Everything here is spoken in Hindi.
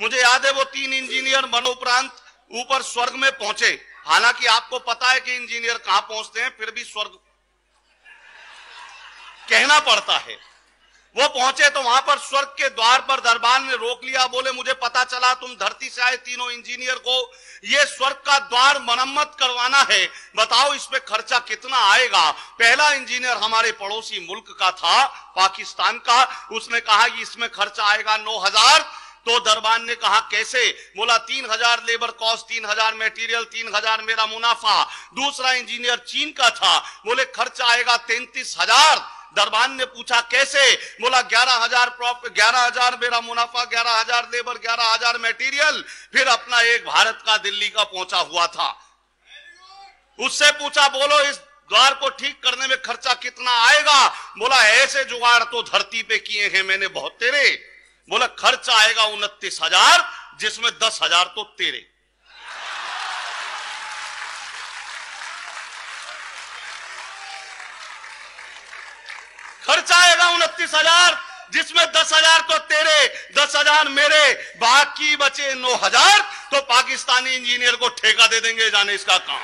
मुझे याद है वो तीन इंजीनियर मनोपरांत ऊपर स्वर्ग में पहुँचे। हालाँकि आपको पता है कि इंजीनियर कहाँ पहुँचते हैं, फिर भी स्वर्ग कहना पड़ता है। वो पहुँचे तो वहाँ पर स्वर्ग के द्वार पर दरबार ने रोक लिया, बोले, मुझे पता चला, तुम धरती से आए तीनों इंजीनियर को ये स्वर्ग का द्वार मरम्मत करवाना है। बताओ इसमें खर्चा कितना आएगा? पहला इंजीनियर हमारे पड़ोसी मुल्क का था, पाकिस्तान का। उसने कहा कि इसमें खर्चा आएगा नौ हज़ार तो दरबार ने कहा, कैसे? बोला, तीन हज़ार लेबर कॉस्ट, तीन हज़ार मेटीरियल तीन हज़ार मेरा मुनाफा। दूसरा इंजीनियर चीन का था। बोले, खर्चा आएगा तैतीस हज़ार। दरबान ने पूछा, कैसे? बोला, ग्यारह हज़ार प्रॉफिट ग्यारह हज़ार मेरा मुनाफा, ग्यारह हज़ार लेबर, ग्यारह हज़ार मेटीरियल फिर अपना एक भारत का दिल्ली का पहुँचा हुआ था। उससे पूछा, बोलो, इस द्वार को ठीक करने में खर्चा कितना आएगा? बोला, ऐसे जुगाड़ तो धरती पे किए हैं मैंने बहुत तेरे। बोला, खर्च आएगा उनतीस हज़ार, जिसमें दस हज़ार तो तेरे। खर्च आएगा उनतीस हज़ार, जिसमें दस हज़ार तो तेरे, दस हज़ार मेरे, बाकी बचे नौ हज़ार तो पाकिस्तानी इंजीनियर को ठेका दे देंगे जाने इसका काम।